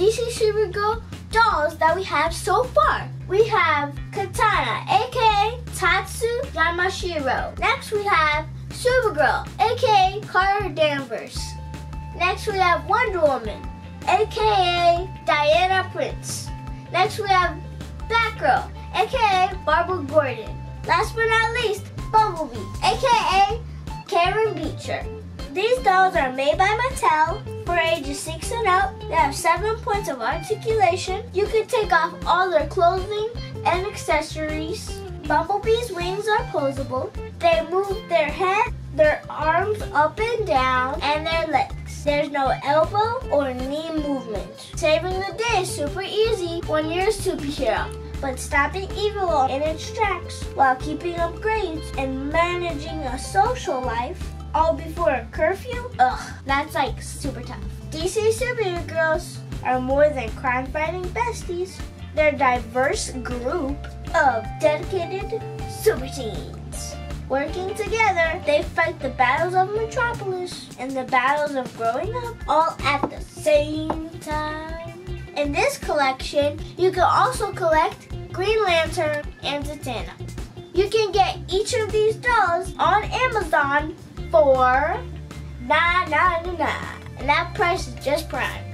DC Supergirl dolls that we have so far. We have Katana, aka Tatsu Yamashiro. Next we have Supergirl, aka Kara Danvers. Next we have Wonder Woman, aka Diana Prince. Next we have Batgirl, aka Barbara Gordon. Last but not least, Bumblebee, aka Karen Beecher. These dolls are made by Mattel for ages 6 and up. They have 7 points of articulation. You can take off all their clothing and accessories. Bumblebee's wings are posable. They move their head, their arms up and down, and their legs. There's no elbow or knee movement. Saving the day is super easy when you're a superhero but stopping evil in its tracks while keeping up grades and managing a social life all before curfew? Ugh, that's like super tough. DC Supergirls are more than crime fighting besties. They're a diverse group of dedicated super teens. Working together, they fight the battles of Metropolis and the battles of growing up all at the same time. In this collection, you can also collect Green Lantern and Zatanna. You can get each of these dolls on Amazon for $9.99. And that price is just prime.